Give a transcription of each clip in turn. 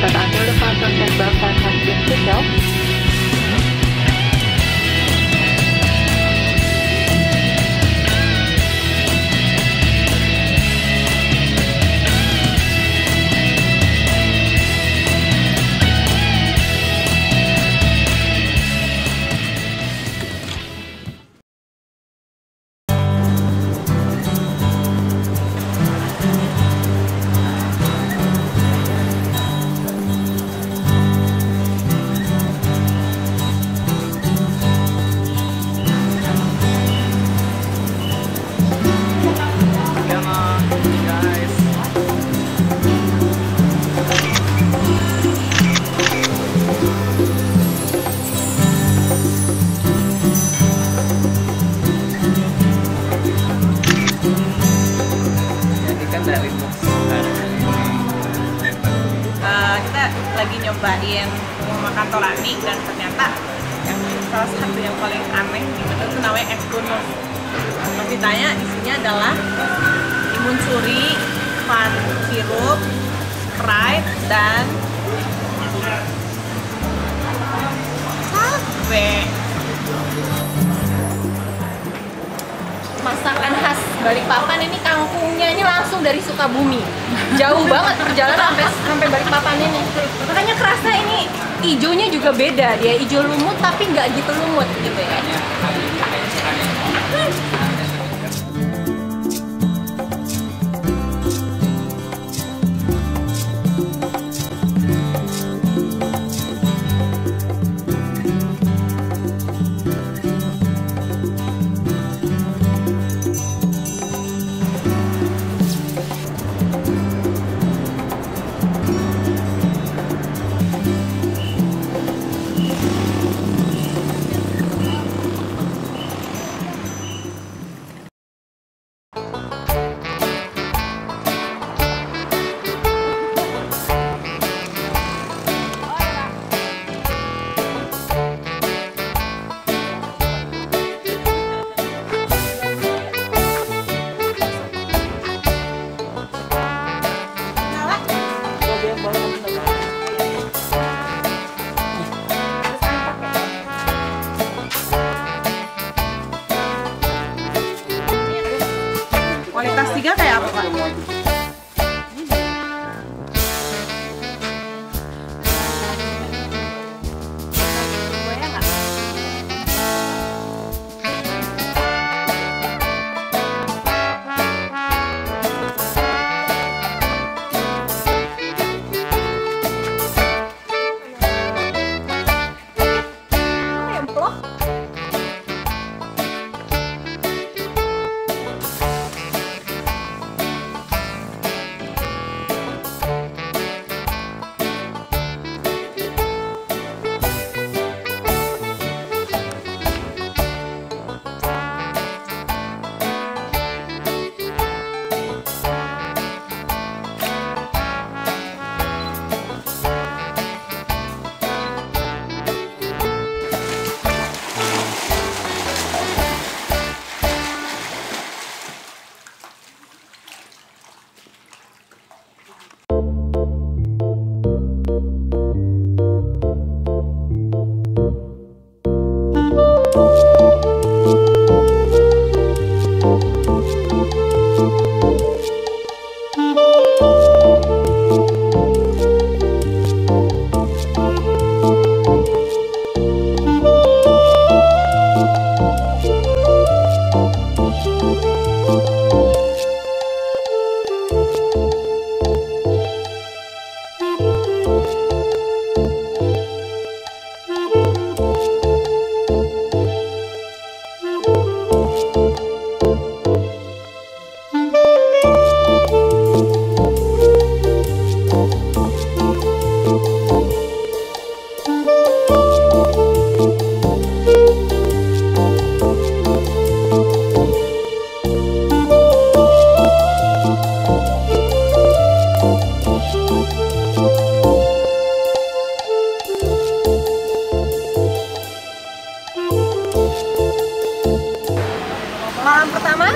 but I'm notified from Denver that has been picked up. Lagi nyobain makan torani dan ternyata yang salah satu yang paling aneh gitu itu namanya es gunung. Pas isinya adalah timun suri, pan sirup, sprite dan cabe. masakan Balikpapan ini kangkungnya ini langsung dari Sukabumi. Jauh banget perjalanan sampai sampai Balikpapan ini. Makanya kerasa ini ijonya juga beda dia ijo lumut tapi nggak gitu lumut gitu ya malam pertama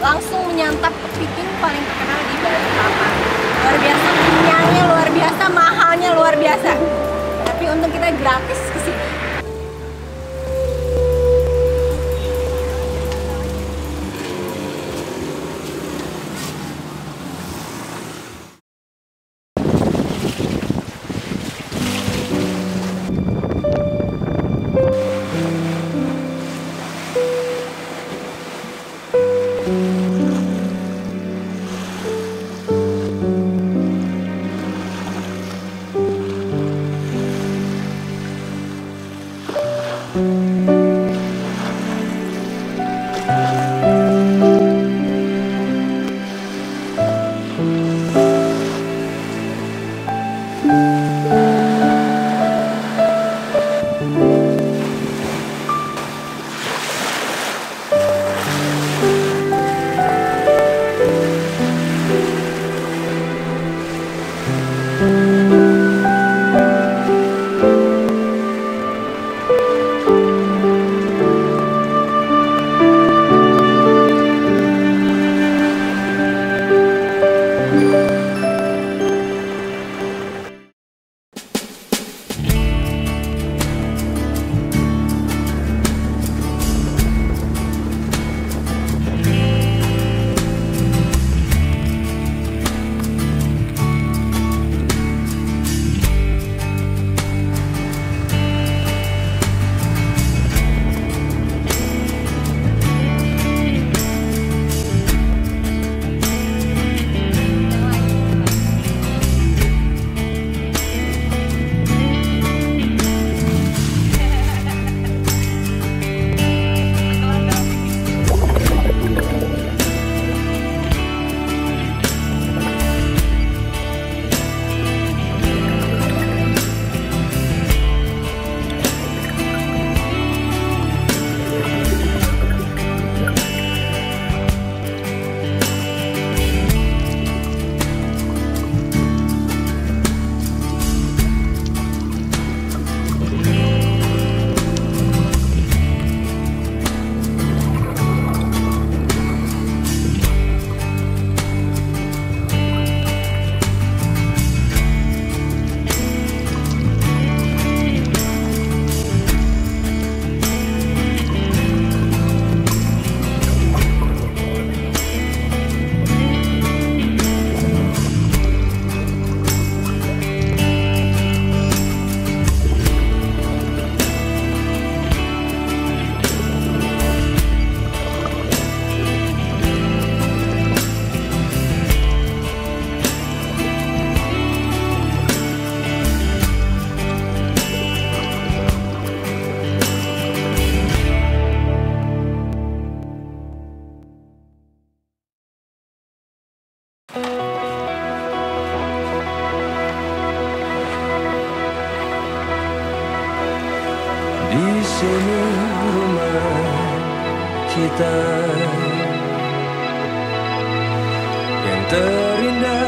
langsung menyantap kepiting paling terkenal di Balikpapan luar biasa Suasananya luar biasa, mahalnya luar biasa. Tapi untung kita gratis kita yang terindah